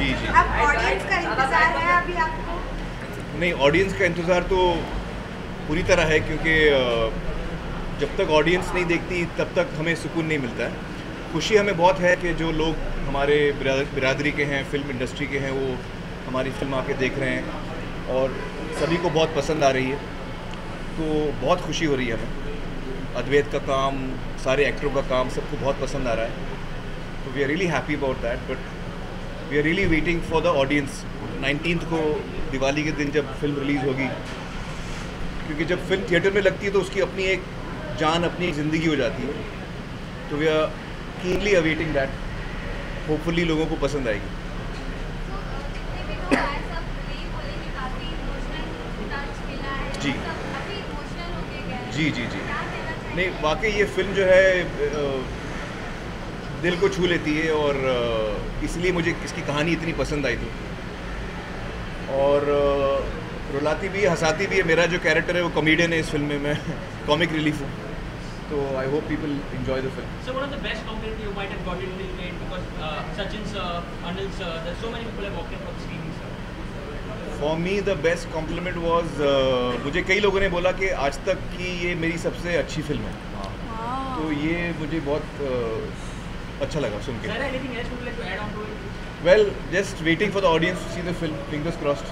जी जी। Audience का इंतज़ार है अभी आपको? नहीं ऑडियंस का इंतज़ार तो पूरी तरह है क्योंकि जब तक ऑडियंस नहीं देखती तब तक हमें सुकून नहीं मिलता है। खुशी हमें बहुत है कि जो लोग हमारे बिराद- बिरादरी के हैं फ़िल्म इंडस्ट्री के हैं वो हमारी फ़िल्म आके देख रहे हैं और सभी को बहुत पसंद आ रही है। तो बहुत खुशी हो रही है हमें। अद्वैत का काम सारे एक्टरों का काम सबको बहुत पसंद आ रहा है। तो we are really happy about that but we are really waiting for the audience nineteen को दिवाली के दिन जब फ़िल्म रिलीज़ होगी। क्योंकि जब फ़िल्म थिएटर में लगती है तो उसकी अपनी एक जान, अपनी एक ज़िंदगी हो जाती है। तो we are keenly awaiting that hopefully लोगों को पसंद आएगी। जी। जी जी जी। नहीं, वाकई ये फ़िल्म जो है दिल को छू लेती है और इसलिए मुझे इसकी कहानी इतनी पसंद आई थी। और रुलाती भी है हंसाती भी है। मेरा जो कैरेक्टर है वो कॉमेडियन है इस फ़िल्म में मैं कॉमिक रिलीफ हूँ। तो I hope people enjoy the film uh, uh, Anil's, uh, there's so many people have walked in screening, sir. For me the best compliment was मुझे कई लोगों ने बोला कि आज तक की ये मेरी सबसे अच्छी फ़िल्म है। तो ये मुझे बहुत अ, अच्छा लगा सुन के। Well just waiting for the audience to see the film fingers crossed